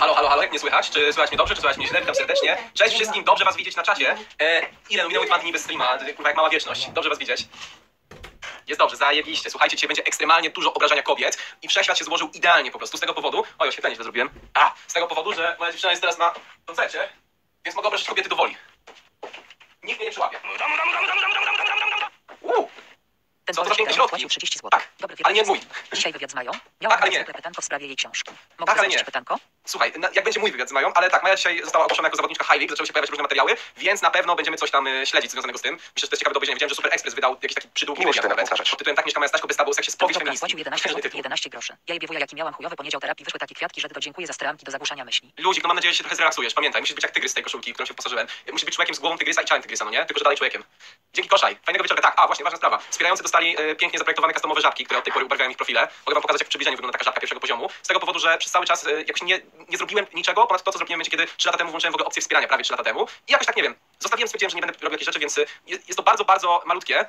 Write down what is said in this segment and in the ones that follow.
Halo, halo, halo, jak mnie słychać? Czy słychać mnie dobrze, czy słychać mnie źle? Witam serdecznie. Cześć wszystkim, dobrze was widzieć na czacie. E, ile minęły dwa dni bez streama? Kurwa, jak mała wieczność. Dobrze was widzieć. Jest dobrze, zajebiście. Słuchajcie, dzisiaj będzie ekstremalnie dużo obrażania kobiet i wszechświat się złożył idealnie po prostu z tego powodu. Oj, oświetlenie źle zrobiłem. A, z tego powodu, że moja dziewczyna jest teraz na koncercie, więc mogę obrażać kobiety do woli. Nikt mnie nie przyłapie. Uuu, Ten piękne teraz środki? płacił 30 zł. Tak, Dobry ale nie wieczór. mój. Dzisiaj wywiad z Mają. Miałam Tak, ale nie. zwykłe pytanko w sprawie jej książki. Mogę Tak, ale nie. pytanko? Słuchaj, na, jak będzie mój wywiad z Mają, ale tak, Maja dzisiaj została ogłoszona jako zawodniczka High League, zaczęły się pojawiać różne materiały, więc na pewno będziemy coś tam y, śledzić związanego z tym. Myślę, że to jest ciekawe do obejrzenia. Widziałem, że Super Express wydał jakiś taki przydługi Miłość wywiad to nawet. na rzecz. Pod tytułem Tak mieszka moja Staśko bez tabu o seksie spowiedź feministki. płacił 11 Świetny zł tytuł. 11 groszy. Ja jej wuja, jaki miałam chujowy poniedział terapii, wyszły takie kwiatki, że to dziękuję za stramki do zagłuszania myśli. Ludzik, no mam nadzieję, że się trochę zrelaksujesz. Pamiętaj, musisz być jak tygrys z tej koszulki, którą się posażyłem. Musisz być człowiekiem z głową tygrysa i ciałem tygrysa, no nie? Tylko, że dalej człowiekiem. Dzięki koszaj. Fajnego. Tak, a właśnie, ważna sprawa. Wspierający dostali y, pięknie zaprojektowane customowe żabki, które od tej pory ubarwiają ich profile. Mogę wam pokazać, jak w przybliżeniu wygląda taka żabka pierwszego poziomu. Z tego powodu, że przez cały czas y, jakoś nie, nie zrobiłem niczego ponad to, co zrobiłem w momencie, kiedy 3 lata temu włączyłem w ogóle opcję wspierania, prawie 3 lata temu. I jakoś tak, nie wiem, zostawiłem, stwierdziłem, że nie będę robił jakichś rzeczy, więc y, jest, jest to bardzo, bardzo malutkie.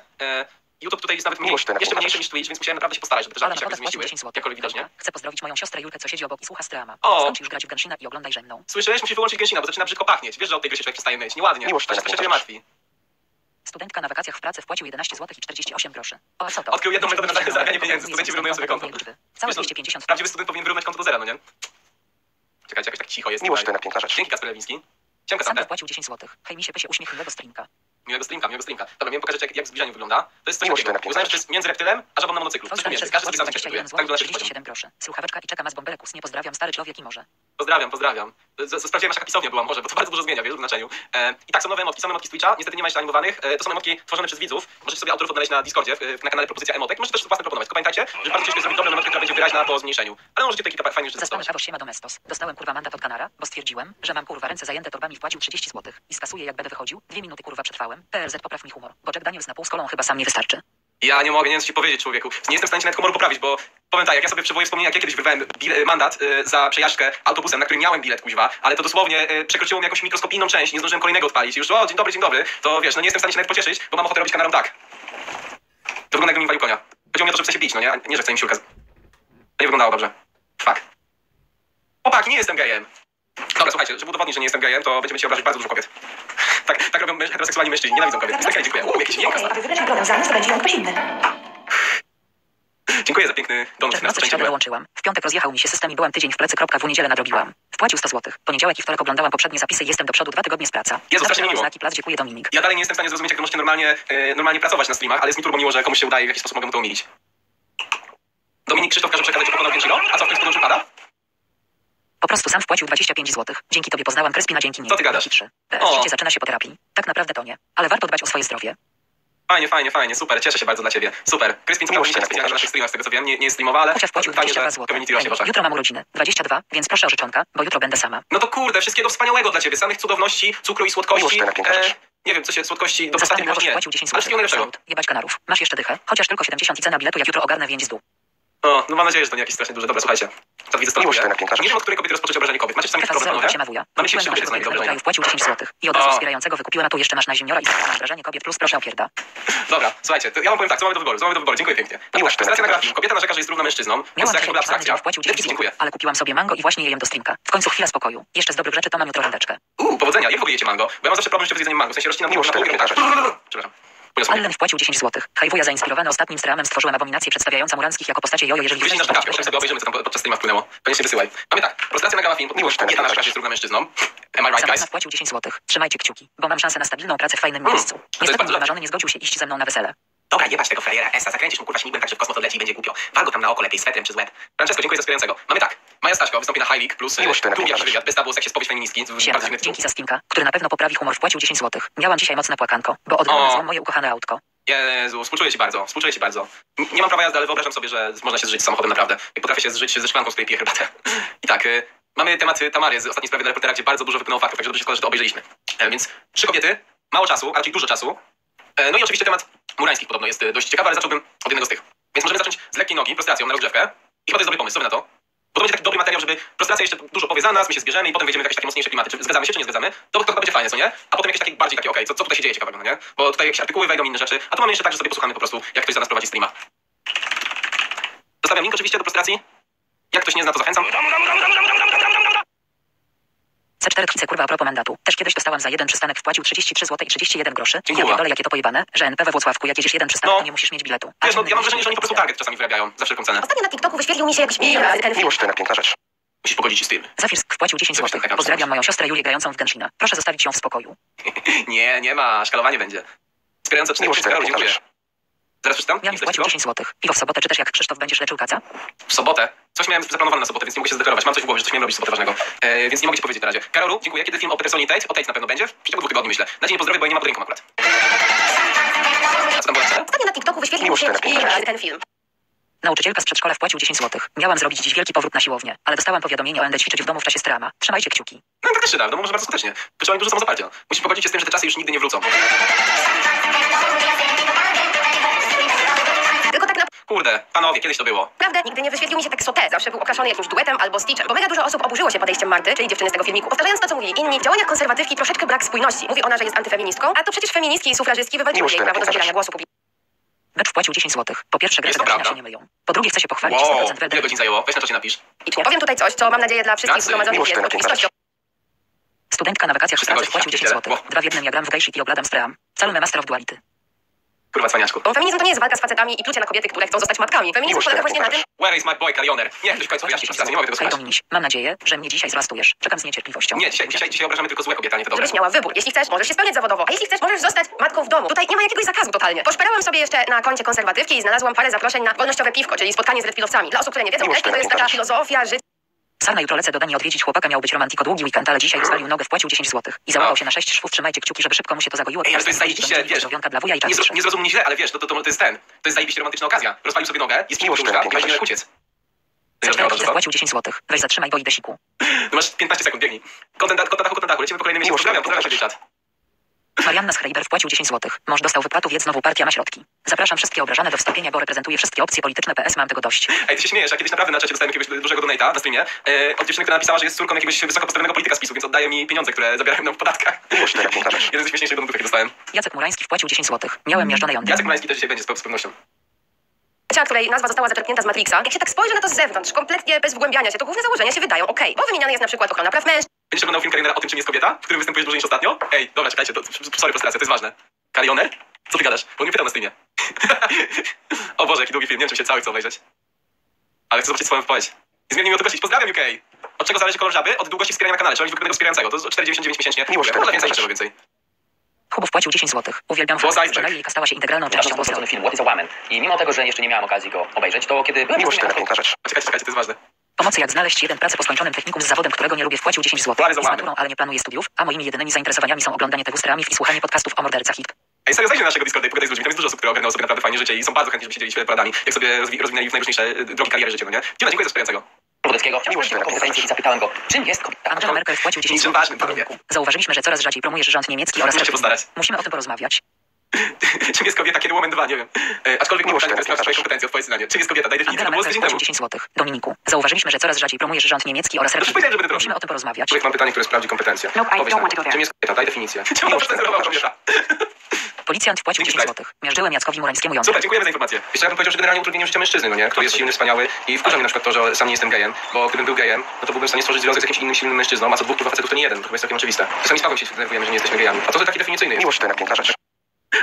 YouTube tutaj jest nawet mniej, jeszcze mniejszy też. niż Twitch, więc musiałem naprawdę się postarać, żeby te żabki się jakoś zmieściły, 10 zł. jakkolwiek widocznie. Chcę pozdrowić moją siostrę Julkę, co siedzi obok i słucha streama. O! Skończ już grać w Genshina i oglądaj ze mną. Słyszałeś? Musisz wyłączyć gęsina, bo zaczyna brzydko pachnieć. Wiesz, że od tej gry się człowiek przestaje myć. Nieładnie. Miłość to to się martwi. Studentka na wakacjach w pracy wpłacił 11 zł i 48 groszy. O, co to? Odkrył jedną metodę na 250 zarabianie pieniędzy. Studenci wyrównują sobie konto. Całe Wiesz co, 250 Prawdziwy student powinien wyrównać konto do zera, no nie? Czekajcie, jakoś tak cicho jest. Miłość to tutaj. na piękna rzecz. Dzięki Kasper Lewiński. Siemka Sam wpłacił 10 zł. Hej, mi się pysie uśmiech miłego streamka. Miłego streamka, miłego streamka. Dobra, miałem pokazać jak, jak zbliżanie wygląda. To jest coś Miłość takiego. Uznałem, że to jest między reptylem, a żabą na motocyklu. Coś pomiędzy. Każdy sobie sam 21 interpretuje. Tak wygląda trzeci poziom. 37 groszy. Słuchaweczka i czeka ma z bąbelekus. Nie pozdrawiam, stary człowiek i może. Pozdrawiam, pozdrawiam. Z- z- Sprawdziłem, jaka pisownia była może, bo to bardzo dużo zmienia, wiesz, w znaczeniu. E, I tak, są nowe emotki, są emotki z Twitcha, niestety nie ma jeszcze animowanych. E, to są emotki tworzone przez widzów. Możecie sobie autorów odnaleźć na Discordzie, w, na kanale Propozycja Emotek. Możecie też własne proponować, tylko pamiętajcie, że bardzo ciężko jest zrobić dobrą emotkę, która będzie wyraźna po zmniejszeniu. Ale możecie tutaj kilka fajnych rzeczy testować. Kawosz siema domestos. Dostałem kurwa mandat od kanara, bo stwierdziłem, że mam kurwa ręce zajęte torbami wpłacił 30 zł. I skasuję jak będę wychodził. Dwie minuty kurwa przetrwałem. PRZ popraw mi humor. Bo Jack Daniels na pół z kolą chyba sam nie wystarczy. Ja nie mogę, co ci powiedzieć, człowieku. Nie jestem w stanie ci nawet humoru poprawić, bo powiem tak, jak ja sobie przywołuję wspomnienia, jak ja kiedyś wyrwałem bil- mandat y, za przejażdżkę autobusem, na którym miałem bilet, kuźwa, ale to dosłownie y, przekroczyło mi jakąś mikroskopijną część, nie zdążyłem kolejnego odpalić. Już, o, dzień dobry, dzień dobry. To wiesz, no nie jestem w stanie się nawet pocieszyć, bo mam ochotę robić kanarom tak. To wygląda jakbym walił konia. Chodziło mi o to, że chce się bić, no nie? Nie, że chce mi siłka. z- To nie wyglądało dobrze. Fuck. Chłopaki, nie jestem gejem. Dobra, słuchajcie, żeby udowodnić, że nie jestem gejem, to będziemy ci obrażać bardzo dużo kobiet. Tak, tak robią męż- heteroseksualni mężczyźni, nienawidzą kobiet. Okej, dziękuję. Uuu, jakieś miękka. Ej, wybierz mi program zamiast, to będzie on ktoś inny. Dziękuję za piękny donut na w środę wyłączyłam. W piątek rozjechał mi się system i byłam tydzień w plecy. Kropka, w niedzielę nadrobiłam. Wpłacił 100 zł. Poniedziałek i wtorek oglądałam poprzednie zapisy i jestem do przodu dwa tygodnie z praca. Jezu, strasznie miło. znaki plac, dziękuję Dominik. Ja dalej nie jestem w stanie zrozumieć, jak możecie normalnie, e, normalnie pracować na streamach, ale jest mi turbo miło, że komuś się udaje i w jakiś sposób mogę mu to umilić. Dominik Krzysztof każe przekazać, że pokonał Genshigo? A co, ktoś podłączył pada? Po prostu sam wpłacił 25 zł. Dzięki tobie poznałam Kryspina, dzięki niej. Co ty gadasz? Trzy. O. życie zaczyna się po terapii. Tak naprawdę to nie. Ale warto dbać o swoje zdrowie. Fajnie, fajnie, fajnie, super, cieszę się bardzo dla ciebie. Super. Kryspin prawda się specjalnie na napięta naszych streamach, z tego co wiem, nie, nie jest streamowa, ale Chociaż wpłacił fajnie, 22 że zł. community rośnie w oczach. jutro mam urodziny. 22, więc proszę o życzonka, bo jutro będę sama. No to kurde, wszystkiego wspaniałego dla ciebie, samych cudowności, cukru i słodkości. Miłość to rzecz. nie wiem, co się słodkości do postaci Kawosz nie. wpłacił 10 Ale zł. wszystkiego najlepszego. Salut. Jebać kanarów. Masz jeszcze dychę. Chociaż tylko 70 i cena biletu, jak jutro ogarnę więź z dół. No, no mam nadzieję, że to nie jakieś strasznie duże. Dobra, słuchajcie. Widzę to napięta rzecz. Nie wiem, od której kobiety rozpocząć obrażanie kobiet. Macie sami Teraz zero panowie? wuja. Mamy się do co najmniej dobrze. wpłacił 10 zł. I od razu wspierającego wykupiłem, a tu jeszcze masz na zimniora i obrażanie kobiet plus proszę opierda. Dobra, słuchajcie, to ja wam powiem tak, co mamy do wyboru, co mamy do wyboru, dziękuję pięknie. Miłość to stacja na grafii. Kobieta narzeka, że jest równa mężczyzną, więc Miałam jakaś dzisiaj abstrakcja. wpłacił 10 Dzięki, zł, dziękuję. ale kupiłam sobie mango i właśnie je jem do streamka. W końcu chwila spokoju. Jeszcze z dobrych rzeczy to mam jutro randeczkę. Uuu, powodzenia, jak w ogóle jecie mango? Bo ja mam zawsze problem jeszcze z jedzeniem mango, w sensie roślina Miłość Przepraszam. Allen wpłacił 10 zł. Hajwuja zainspirowany ostatnim streamem stworzyłem abominację przedstawiającą muranskich jako postacie jojo, jeżeli Wyślij nasz chcecie kawkę, sobie obejrzymy, co tam podczas streama wpłynęło. Koniecznie wysyłaj. Mamy tak, prostracja na film, Miłość kobieta rzecz. że jest równa mężczyzną. Am I right, guys? wpłacił 10 zł. Trzymajcie kciuki, bo mam szansę na stabilną pracę w fajnym miejscu. Niestety mój nie zgodził się iść ze mną na wesele. Dobra, jebać tego frajera Esa, zakręcisz mu kurwa śmigłem tak, że w kosmos odleci i będzie głupio. Wal go tam na oko lepiej, swetrem czy z łeb. Francesco, dziękuję za wspierającego. Mamy tak, Maja Staśko wystąpi na High League plus Miłość to drugi jakiś wywiad, bez tabu, seksie, spowiedź feministki. Bardzo tytuł. dzięki za Steamka, który na pewno poprawi humor wpłacił 10 zł. Miałam dzisiaj mocne płakanko, bo O. odgrałem złą moje ukochane autko. Jezu, współczuję ci bardzo, współczuję ci bardzo. N- Nie mam prawa jazdy, ale wyobrażam sobie, że można się zżyć z samochodem naprawdę. Jak potrafię się zżyć ze szklanką, z której piję herbatę. I tak, y, mamy tematy Tamary z ostatniej sprawy dla reportera, gdzie bardzo dużo wypłynęło faktów, także dobrze się składa, że to obejrzeliśmy. E, więc trzy kobiety, mało czasu, a raczej dużo czasu. E, no i oczywiście temat murańskich podobno jest y, dość ciekawy, ale zacząłbym od jednego z tych. Więc możemy zacząć z lekkiej nogi, prostracją na rozgrzewkę. I chyba to jest dobry pomysł, co na to? Bo to będzie taki dobry materiał, żeby prostracja jeszcze dużo powie za nas, my się zbierzemy i potem wejdziemy w jakieś takie mocniejsze klimaty. Czy zgadzamy się, czy nie zgadzamy? To, to chyba będzie fajne, co nie? A potem jakieś takie bardziej takie, okej, co, co tutaj się dzieje ciekawego, no nie? Bo tutaj jakieś artykuły wejdą, inne rzeczy. A tu mamy jeszcze tak, że sobie posłuchamy po prostu, jak ktoś za nas prowadzi streama. Zostawiam link oczywiście do prostracji. Jak ktoś nie zna, to zachęcam. C4 twice kurwa a propos mandatu. Też kiedyś dostałam za jeden przystanek wpłacił 33 zł i 31 groszy. Ja pierdolę jakie to pojebane, że NP we Włocławku jak jedziesz jeden przystanek No. to nie musisz mieć biletu. Wiesz, no, ja mam musisz wrażenie, że oni po prostu mieć target czasami wyrabiają za wszelką cenę. Ostatnio na TikToku wyświetlił mi się jakiś film. Miłość to jedna piękna rzecz. Musisz pogodzić się z tym. Zafirsk wpłacił 10 Coś zł. Pozdrawiam moją siostrę Julię grającą w Genshina. Proszę zostawić ją w spokoju. Nie, nie ma, szkalowanie będzie. Wspierająca 4 Miłość to jedna Karol, piękna dziękuję. rzecz. Zaraz przeczytam? Jan wpłacił chcesz 10 zł. Piwo w sobotę czy też jak Krzysztof będziesz leczył kaca? W sobotę. Coś miałem zaplanowane na sobotę, więc nie mogę się zdeklarować. Mam coś w głowie, że coś miałem robić w sobotę ważnego. E, więc nie mogę ci powiedzieć na razie. Karolu, dziękuję. Kiedy film o Petersonie i Tate? O Tate na pewno będzie. W przeciągu dwóch tygodni myślę. Na dzień pozdrowię, bo ja nie mam pod ręką akurat. A co tam było jeszcze? Ostatnio na TikToku wyświetlił się ten film. Nauczycielka z przedszkola wpłacił 10 zł. Miałam zrobić dziś wielki powrót na siłownię, ale dostałam powiadomienie o ND ćwiczyć w domu w czasie strama. Trzymajcie kciuki. No tak też się da, no może bardzo skutecznie. Potrzeba dużo samozaparcia. Musisz pogodzić się z tym, że te czasy już nigdy nie wrócą. Tak Kurde, panowie, kiedyś to było. naprawdę nigdy nie wyświetlił mi się tekst Sote. Zawsze był okraszony jakimś duetem albo stitchem. Bo mega dużo osób oburzyło się podejściem Marty, czyli dziewczyny z tego filmiku. Powtarzając to, co mówili inni, w działaniach konserwatywki troszeczkę brak spójności. Mówi ona, że jest antyfeministką, a to przecież feministki i sufrażystki wywalczyły Miłość jej prawo do zabierania głosu publicznego. Becz wpłacił 10 zł. Po pierwsze, Jest to gracze Genshina prawda. się nie myją. Po drugie, chce się pochwalić Wow, 100% ile godzin zajęło? Weź na czacie napisz. Powiem tutaj coś, co mam nadzieję dla wszystkich Gracy. zgromadzonych Miłość jest piękna oczywistością. Studentka na wakacjach w Wszystko wpłacił ja 10 zł. Dwa w jednym, ja gram w i ogladam stream. Calumy Master of Duality. Kurwa, cwaniaczku. Bo feminizm to nie jest walka z facetami i plucie na kobiety, które chcą zostać matkami. Feminizm Miłość to polega właśnie na tym, Where is my boy, Kalioner? Nie, ktoś w końcu wyjaśni nie mogę tego Hej słuchać. Dominiś, mam nadzieję, że mnie dzisiaj zrastujesz. Czekam z niecierpliwością. Nie, dzisiaj, dzisiaj, dzisiaj obrażamy tylko złe kobiety, a nie te dobre. żebyś miała wybór. Jeśli chcesz, możesz się spełniać zawodowo, a jeśli chcesz, możesz zostać matką w domu. Tutaj nie ma jakiegoś zakazu totalnie. Poszperałem sobie jeszcze na koncie konserwatywki i znalazłam parę zaproszeń na wolnościowe piwko, czyli spotkanie z redpilowcami. Dla osób, które nie wiedzą, Miłość to jest taka filozofia życia. Sarna jutro lecę do Danii odwiedzić chłopaka, miał być romantiko długi weekend, ale dzisiaj rozwalił nogę, wpłacił 10 zł. I załapał No. się na 6 szwów, trzymajcie kciuki, żeby szybko mu się to zagoiło. Ej, ale to jest zajebiście, wiesz, dla wuja i Nie, czas zro, nie zrozum mnie źle, ale wiesz, no to, to, to jest ten. To jest zajebiście romantyczna okazja. Rozpalił sobie nogę, jest Miłość łóżka to i jak uciec. C4 Zrozumiał twice to? wpłacił 10 zł. Weź zatrzymaj, bo idę siku. No masz 15 sekund, biegnij. Kontent, kontent, kontent, kontent, lecimy po kolejnym miejscu. Pozdrawiam, to pozdrawiam. Marianna z Hreiber wpłacił 10 zł. Mąż dostał wypłatu, więc znowu partia ma środki. Zapraszam wszystkie obrażane do wstąpienia, bo reprezentuję wszystkie opcje polityczne PS, mam tego dość. Ej, ty się śmiejesz, ja kiedyś naprawdę na czacie dostałem jakiegoś dużego donate'a na streamie e, od dziewczyny, która napisała, że jest córką jakiegoś wysoko postawionego polityka z PiSu, więc oddaje mi pieniądze, które zabierają nam w podatkach. Jedna piękna rzecz. Jeden z śmieszniejszych donatów, jakie dostałem. Jacek Murański wpłacił 10 zł. Miałem miażdżone jądra. Jacek Murański też dzisiaj będzie z z pewnością. Której nazwa została zaczerpnięta z Matrixa. Jak się tak spojrzy na to z zewnątrz, kompletnie bez wgłębiania się, to główne założenia się wydają okej. Bo wymieniany jest na przykład ochrona praw mężczyzn, Będziesz oglądał film Karionera o tym, czym jest kobieta, w którym występujesz dłużej niż ostatnio? Ej, dobra, czekajcie, to, sorry, frustracja, to jest ważne. Karioner? Co ty gadasz? Bo on mnie pytał na streamie. o Boże, jaki długi film, nie wiem, czy się cały chcę obejrzeć. Ale chcę zobaczyć swoją wypowiedź. Nie zmieni mi o to gościć. Pozdrawiam, UK! Od czego zależy kolor żaby? Od długości wspierania na kanale. Trzeba mieć wybranego wspierającego. To jest 4,99 miesięcznie. Miłość Może to więcej, czego więcej. Hubów wpłacił 10 zł. Uwielbiam iceberg. że Nelly stała się integralną Częścią częścią poświęcony Oslo. film What is a Woman. I mimo tego, że jeszcze nie miałem okazji go obejrzeć, to kiedy byłem Miłość piękna rzecz. Czekajcie, czekajcie, to jest ważne. Pomocy jak znaleźć jeden pracę po skończonym technikum z zawodem, którego nie lubię, wpłacił 10 zł. Łamy. maturą, ale nie planuje studiów, a moimi jedynymi zainteresowaniami są oglądanie TV streamów i słuchanie podcastów o mordercach hip. Ej, serio, zajrzyj na naszego Discorda i pogadaj z ludźmi. Tam jest dużo osób, które ogarnęło sobie naprawdę fajnie życie i są bardzo chętni, żeby siedzieli świetnie poradami, jak sobie rozwi- rozwinęli w najróżniejsze y, drogi kariery życia, no nie? Dziękuję, dziękuję za wspierającego. Chciałem Miłość i zapytałem go, czym jest kobieta? Angela Merkel wpłacił 10 Niczym zł. ważnym, panowie. Zauważyliśmy, że coraz rzadziej promujesz rząd niemiecki oraz Muszę się postarać. Musimy o tym porozmawiać. Czym jest kobieta, kiedy woman 2, nie wiem. E, aczkolwiek Miłość to sprawdza twoje rzecz. kompetencje, odpowiedz na nie. Czym jest kobieta? Daj definicję, to było z temu. 10 zł. Dominiku, zauważyliśmy, że coraz rzadziej promujesz rząd niemiecki oraz religijny. powiedziałem, że będę Musimy o tym porozmawiać. Człowiek mam pytanie, które sprawdzi kompetencje. Nope, I don't want to go there. czym jest kobieta? Daj definicję. Czemu cenzurował jedna kobieta? Policjant wpłacił Dzięki, 10 zł. Miażdżyłem Jackowi Murańskiemu jądra. Super, dziękujemy za informację. Jeszcze ja bym powiedział, że generalnie utrudnieniem życia mężczyzny, no nie? Który jest silny, wspaniały i wkurza mnie na przykład to, że sam nie jestem gejem, bo gdybym był gejem, no to byłbym w stanie stworzyć związek z jakimś innym silnym mężczyzną, a co dwóch kurwa facetów to nie jeden, to chyba jest całkiem oczywiste. Czasami z Pawłem się denerwujemy, że nie jesteśmy gejami. A to, że taki definicyjny jest. Miłość to jedna piękna rzecz.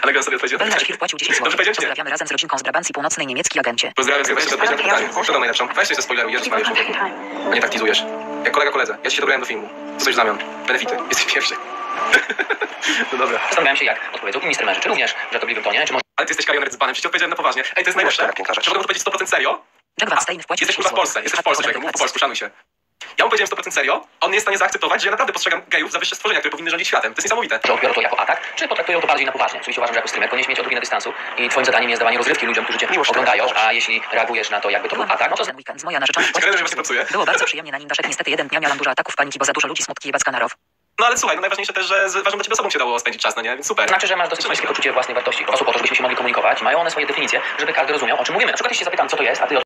Ale gra sobie odpowiedzieć na Belna pytanie. Szwir wpłacił 10 zł. Dobrze powiedziałem, czy nie? Pozdrawiamy razem z rodzinką z Brabancji Północnej niemiecki agencie. Pozdrawiam, serdecznie, odpowiedziałem na pytanie. Co tam najlepszą? Weź coś ze Jezus. A nie taktizujesz. Jak kolega koledze. Ja ci się dobrałem do filmu. Co coś w zamian? Benefity. Jesteś pierwszy. no dobra. Zastanawiałem się, jak odpowiedzą inni streamerzy. Czy również w żartobliwym tonie, czy może Ale ty jesteś karioner z banem, przecież odpowiedziałem na poważnie. Ej, to jest piękna rzecz. Że mogę powiedzieć 100% serio? Jack Stein wpłacił Jesteś 10 kurwa w. Polsce, jesteś w Polsce, człowieku, mów po polsku, szanuj się. Ja mu powiedziałem 100% serio, on nie jest w stanie zaakceptować, że ja naprawdę postrzegam gejów za wyższe stworzenia, które powinny rządzić światem. To jest niesamowite. że odbiorą to jako atak, czy potraktują to bardziej na poważnie. Oczywiście uważam, że jako streamer powinieneś mieć odrobinę dystansu i twoim zadaniem jest dawanie rozrywki ludziom, którzy cię Miłość oglądają, a jeśli reagujesz na to, jakby to był atak, no to ten weekend z moja narzeczona Ciekawe, że 10 właśnie zł. pracuje. Było bardzo przyjemnie, na nim daszek niestety jeden dnia miałam dużo ataków paniki, bo za dużo ludzi smutki row. No ale słuchaj, no najważniejsze też, że z ważną dla ciebie osobą się dało spędzić czas, no nie? Więc super. znaczy, że masz dosyć niskie poczucie własnej wartości. Osób po to, żebyśmy się mogli komunikować, mają one swoje definicje, żeby każdy rozumiał, o czym mówimy. Na przykład jeśli zapytam, co to jest, a ty